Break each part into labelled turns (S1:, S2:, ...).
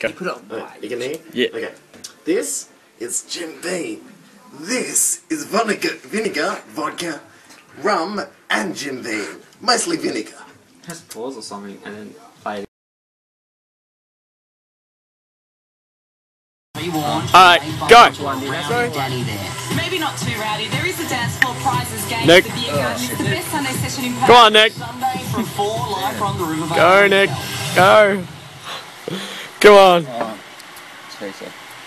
S1: Go.
S2: You put it on
S3: Right, you can hear?
S1: Yeah.
S3: Okay. This is Jim Beam. This is vinegar, vinegar, vodka, rum, and Jim Beam. Mostly vinegar.
S2: Just pause or something and then play it.
S1: Alright,
S4: Played
S1: go.
S4: Rowdy Daddy there.
S5: Maybe not too rowdy. There is a dance floor prizes game
S1: Nick.
S5: the beer garden. It's the best Sunday session in
S1: Go on, Nick.
S4: Sunday from 4 live from the River
S1: Go, Nick. Go. Come on.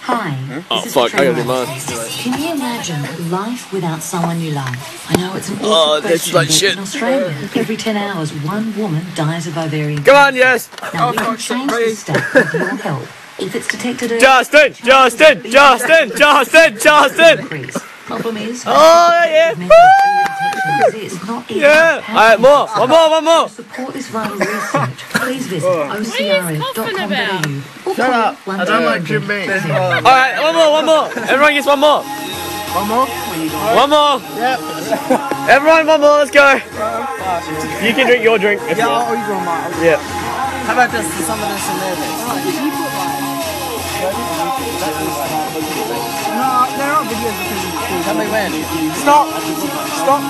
S6: Hi,
S1: Oh, fuck. I gotta do mine.
S6: Can you imagine life without someone you love? I know it's an awful
S1: Oh,
S6: question,
S1: like shit.
S6: in Australia, every 10 hours, one woman dies of ovarian
S1: Come on, yes.
S6: Now, we can change this stat with your help. If it's detected early,
S1: Justin, Justin, Justin, Justin, Justin.
S6: increase. Problem is,
S1: Oh, yeah.
S6: Method of early not even
S1: Yeah. Alright, more. One more, one more.
S6: To support this vital research, please visit ocrf.com.au
S3: Shut up. I don't like Jim Beam.
S1: Alright, one more, one more. Everyone gets one more.
S3: One more?
S1: One more.
S3: Yep.
S1: Everyone, one more. Let's go. You can drink your drink. If
S3: Yeah,
S1: want.
S3: I'll eat one more.
S1: Yeah.
S3: How about just some of this in there then? No, they're not videos because it's Tell me when. Stop! Stop!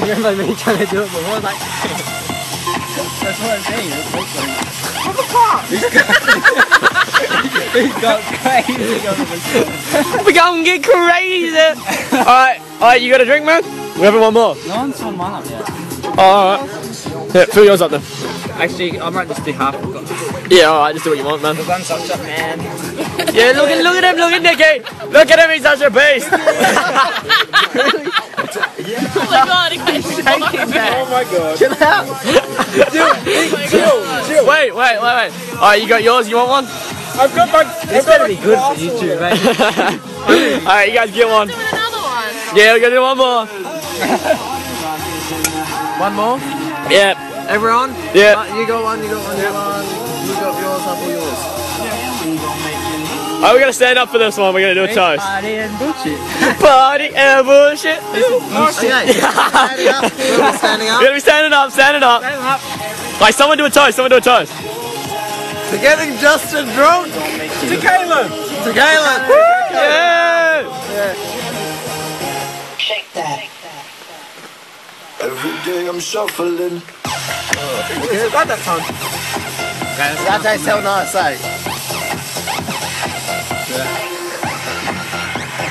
S2: Remember me trying to do it before? Like,
S3: That's what I'm saying. It's like,
S2: he's got crazy on this.
S1: We're gonna get crazy. Alright, alright, you got a drink, man? We're having one more.
S2: No one's on mine up yet.
S1: Alright. Yeah, fill yours up then.
S2: Actually, I might just do half.
S1: Yeah, alright, just do what you want, man.
S2: I'm such a man.
S1: Yeah, look at look at him, look at Nicky. Look at him, he's such a beast.
S7: Oh my god, I can't
S3: oh, oh my god.
S1: Chill out.
S3: Chill, oh chill.
S1: Wait, wait, wait, wait. Alright, you got yours, you want one?
S3: I've got my.
S2: This better be good for YouTube, mate.
S1: Alright, you guys get one.
S7: doing another one.
S1: Yeah, we're gonna do one more.
S3: One more?
S1: Yeah,
S3: Everyone?
S1: yeah.
S3: Uh, you got one, you got one, you got one. You got yours, I'll do yours.
S1: Alright, we're gonna stand up for this one. We're gonna do a toast.
S2: Party and bullshit.
S1: Party and bullshit.
S3: Okay. standing up. We're standing
S1: We're
S3: up.
S1: gonna be standing up, standing up. Like, someone do a toast, someone do a toast.
S3: To getting Justin drunk. To Caleb. To Caleb.
S1: Yeah! Yeah. Shake that.
S8: Every day I'm shuffling.
S3: Okay, about that time. That tastes so nice, eh?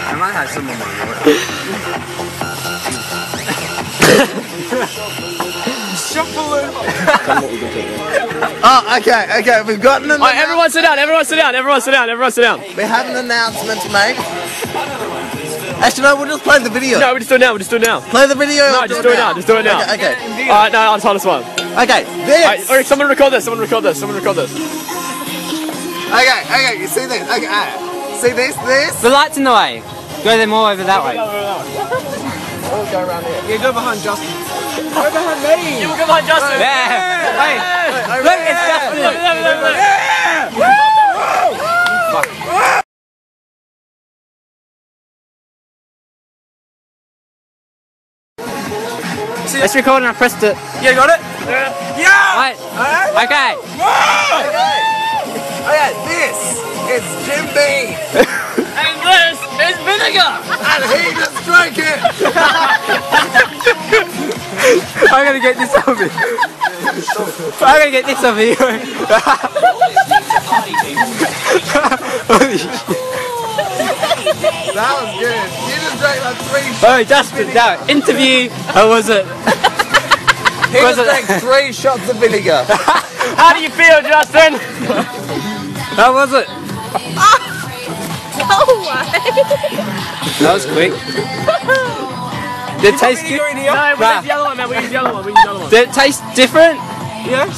S2: I might have some of my water.
S3: Oh, okay, okay. We've gotten an
S1: Alright, everyone sit down, everyone sit down, everyone sit down, everyone sit down.
S3: We have an announcement to make. Actually, no, we'll just play the video.
S1: No, we just do it now, we just do it now.
S3: Play the video.
S1: No, just do it now, just do it now.
S3: Okay, okay.
S1: Alright, no, I'll tell this one.
S3: Okay,
S1: Alright,
S3: this.
S1: alright, someone record this, someone record this, someone record this.
S3: Okay, okay, you see this? Okay, alright. See this, this?
S2: The light's in the way. Go them all over that way.
S3: We'll go around here.
S2: Yeah, go behind Justin.
S3: Go behind me.
S1: You will come on, Justin.
S2: Yeah. Hey, look, it's Justin.
S1: Look, look, look, look.
S2: Let's record and I pressed it.
S3: Yeah you got it? Yeah.
S2: Wait. Okay.
S3: Okay. Okay, this is Jim Beam.
S1: And this is vinegar.
S3: and he just drank it.
S2: I'm gonna get this over. I'm gonna get this over here.
S3: That was good. You just drank like three shots.
S2: Oh, Justin, now interview. How was it?
S3: He
S2: Was
S3: just
S2: it-
S3: drank three shots of vinegar.
S1: How do you feel, Justin?
S2: How was it?
S7: No way.
S2: That was quick. Did it taste good?
S1: No, we
S2: Nah.
S1: use the other one, man. We use the other one. We use the other one.
S2: Did it taste different? Yeah.